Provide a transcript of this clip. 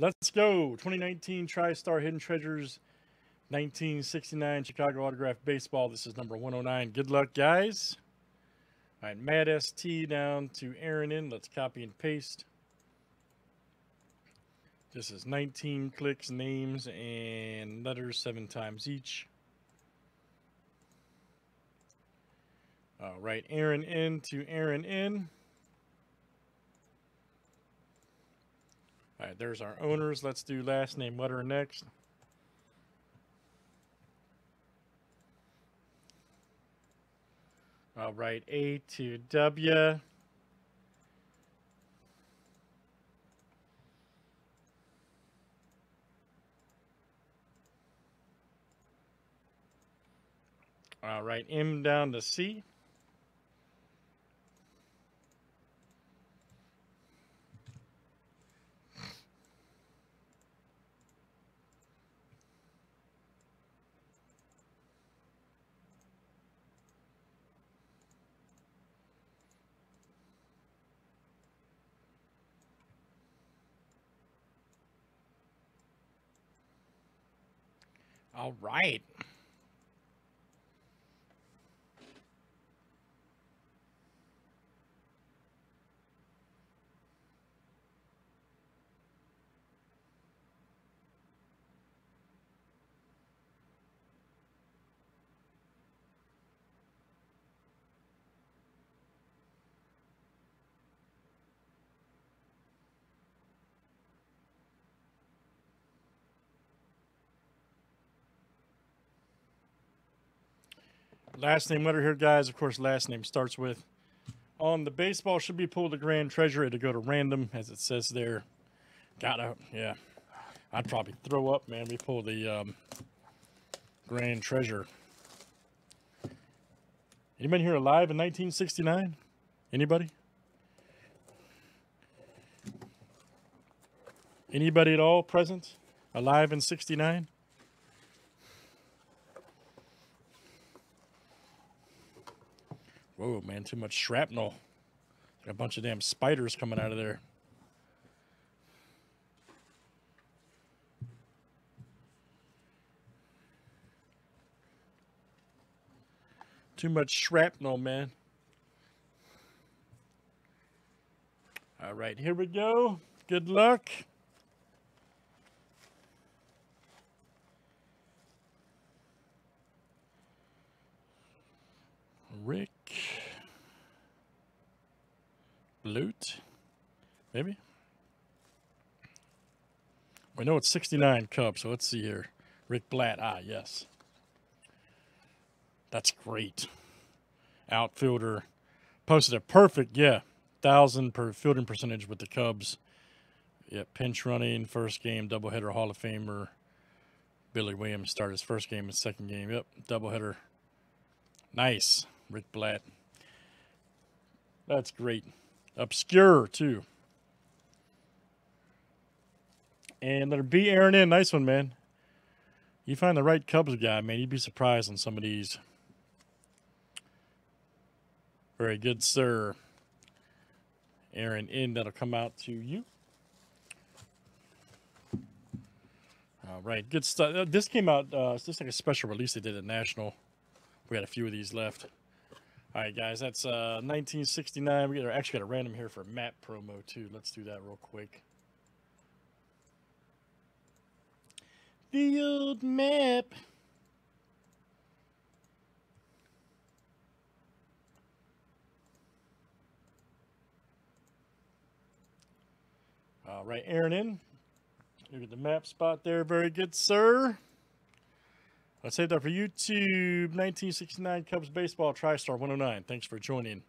Let's go. 2019 TriStar Hidden Treasures 1969 Chicago Autograph Baseball. This is number 109. Good luck, guys. All right, Matt ST down to Aaron in. Let's copy and paste. This is 19 clicks, names, and letters seven times each. All right, Aaron in to Aaron in. All right, there's our owners. Let's do last name, letter next. All right, A to W. All right, M down to C. All right. Last name letter here, guys. Of course, last name starts with. On the baseball should be pulled the grand treasure. It'll go to random, as it says there. Got out. yeah. I'd probably throw up, man. We pull the um, grand treasure. Anybody here alive in 1969? Anybody? Anybody at all present? Alive in 69? Whoa, man, too much shrapnel. Got a bunch of damn spiders coming out of there. Too much shrapnel, man. All right, here we go. Good luck. Rick. Blute, maybe. We know it's 69 Cubs, so let's see here. Rick Bladt, ah, yes. That's great. Outfielder. Posted a perfect, yeah, thousand per fielding percentage with the Cubs. Yeah, pinch running, first game, doubleheader, Hall of Famer. Billy Williams started his first game and second game. Yep, doubleheader. Nice, Rick Bladt. That's great. Obscure, too. And letter B, Aaron in. Nice one, man. You find the right Cubs guy, man. You'd be surprised on some of these. Very good, sir. Aaron in. That'll come out to you. All right, good stuff. Uh, this came out, uh, it's just like a special release they did at National. We got a few of these left. All right, guys, that's uh, 1969. We actually got a random here for map promo, too. Let's do that real quick. The old map. All right, Aaron in. Look at the map spot there. Very good, sir. I saved that for YouTube. 1969 Cubs Baseball TriStar 109. Thanks for joining.